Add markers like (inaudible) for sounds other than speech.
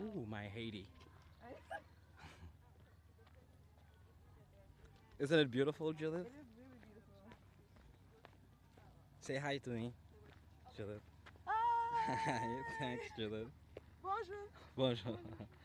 Ooh, my Haiti. (laughs) Isn't it beautiful, Judith? It is really beautiful. Say hi to me, Judith. Hi! (laughs) Thanks, Judith. Bonjour. Bonjour. (laughs)